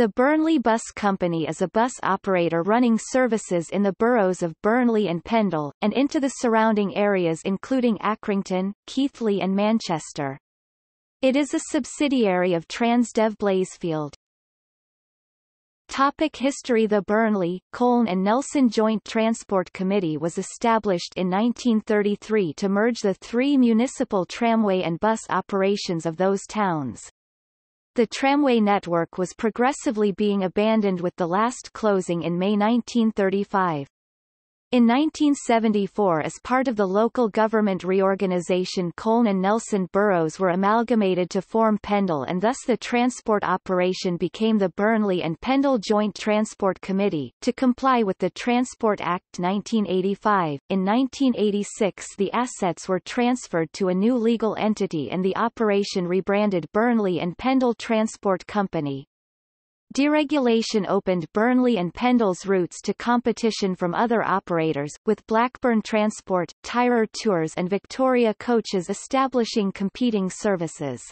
The Burnley Bus Company is a bus operator running services in the boroughs of Burnley and Pendle, and into the surrounding areas including Accrington, Keighley and Manchester. It is a subsidiary of Transdev Blazefield. Topic History The Burnley, Colne and Nelson Joint Transport Committee was established in 1933 to merge the three municipal tramway and bus operations of those towns. The tramway network was progressively being abandoned with the last closing in May 1935. In 1974 as part of the local government reorganisation Colne and Nelson boroughs were amalgamated to form Pendle and thus the transport operation became the Burnley and Pendle Joint Transport Committee. To comply with the Transport Act 1985, in 1986 the assets were transferred to a new legal entity and the operation rebranded Burnley and Pendle Transport Company. Deregulation opened Burnley and Pendle's routes to competition from other operators, with Blackburn Transport, Tyrer Tours and Victoria Coaches establishing competing services.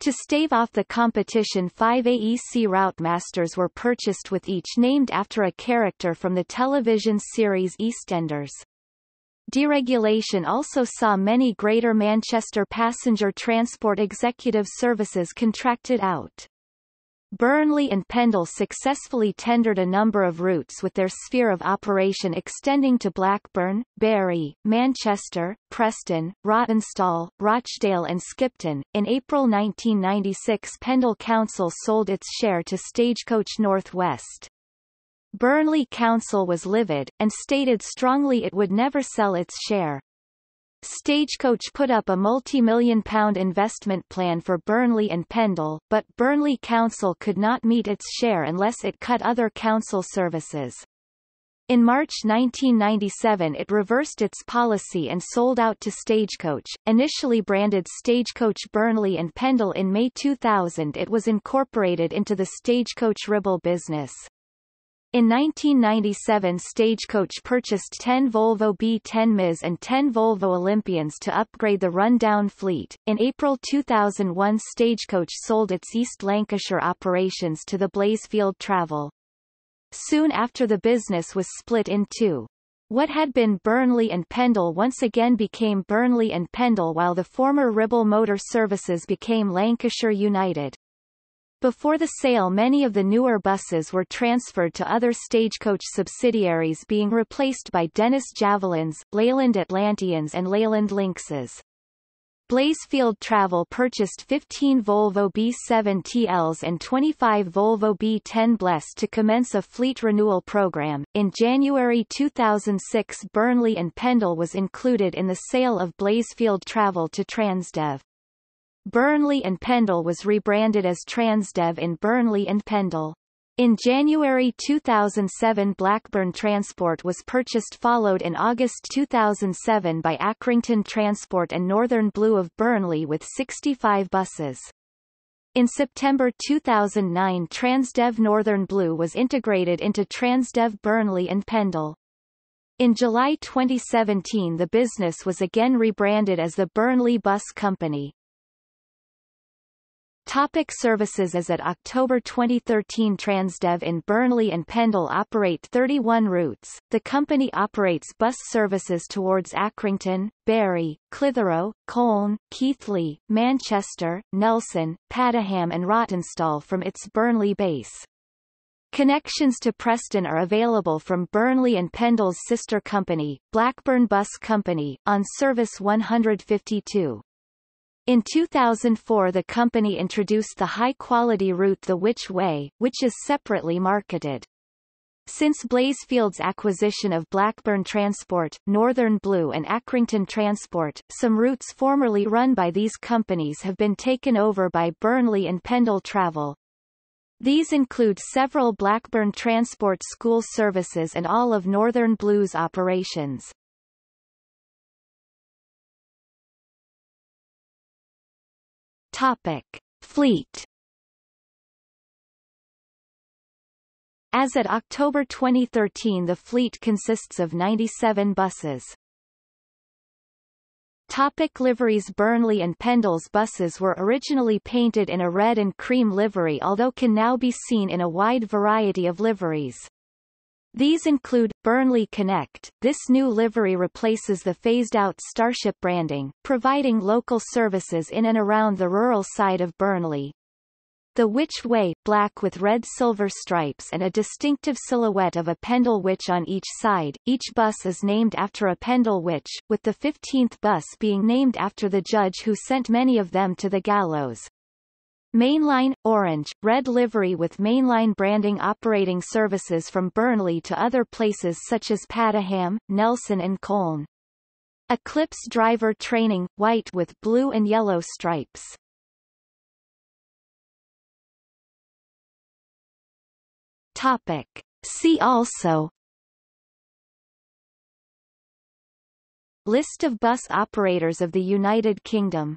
To stave off the competition five AEC Routemasters were purchased with each named after a character from the television series EastEnders. Deregulation also saw many Greater Manchester passenger transport executive services contracted out. Burnley and Pendle successfully tendered a number of routes with their sphere of operation extending to Blackburn, Bury, Manchester, Preston, Rawtenstall, Rochdale and Skipton. In April 1996 Pendle Council sold its share to Stagecoach North West. Burnley Council was livid, and stated strongly it would never sell its share. Stagecoach put up a multi-million pound investment plan for Burnley and Pendle, but Burnley Council could not meet its share unless it cut other council services. In March 1997 it reversed its policy and sold out to Stagecoach, initially branded Stagecoach Burnley and Pendle in May 2000 it was incorporated into the Stagecoach Ribble business. In 1997 Stagecoach purchased 10 Volvo B10 MIS and 10 Volvo Olympians to upgrade the rundown fleet. In April 2001 Stagecoach sold its East Lancashire operations to the Blazefield Travel. Soon after the business was split in two. What had been Burnley and Pendle once again became Burnley and Pendle while the former Ribble Motor Services became Lancashire United. Before the sale many of the newer buses were transferred to other Stagecoach subsidiaries being replaced by Dennis Javelins, Leyland Atlanteans and Leyland Lynxes. Blazefield Travel purchased 15 Volvo B7 TLs and 25 Volvo B10 BLEs to commence a fleet renewal program. In January 2006 Burnley and Pendle was included in the sale of Blazefield Travel to Transdev. Burnley and Pendle was rebranded as Transdev in Burnley and Pendle. In January 2007 Blackburn Transport was purchased followed in August 2007 by Accrington Transport and Northern Blue of Burnley with 65 buses. In September 2009 Transdev Northern Blue was integrated into Transdev Burnley and Pendle. In July 2017 the business was again rebranded as the Burnley Bus Company. Topic services As at October 2013 Transdev in Burnley and Pendle operate 31 routes. The company operates bus services towards Accrington, Bury, Clitheroe, Colne, Keighley, Manchester, Nelson, Padiham and Rawtenstall from its Burnley base. Connections to Preston are available from Burnley and Pendle's sister company, Blackburn Bus Company, on Service 152. In 2004 the company introduced the high-quality route The Witch Way, which is separately marketed. Since Blazefield's acquisition of Blackburn Transport, Northern Blue and Accrington Transport, some routes formerly run by these companies have been taken over by Burnley and Pendle Travel. These include several Blackburn Transport school services and all of Northern Blue's operations. Topic. Fleet As at October 2013 the fleet consists of 97 buses. Topic liveries Burnley and Pendle's buses were originally painted in a red and cream livery although can now be seen in a wide variety of liveries. These include, Burnley Connect. This new livery replaces the phased-out Starship branding, providing local services in and around the rural side of Burnley. The Witch Way, black with red-silver stripes and a distinctive silhouette of a Pendle witch on each side. Each bus is named after a Pendle witch, with the 15th bus being named after the judge who sent many of them to the gallows. Mainline, orange, red livery with mainline branding operating services from Burnley to other places such as Padiham, Nelson and Colne. Eclipse driver training, white with blue and yellow stripes. Topic. See also List of bus operators of the United Kingdom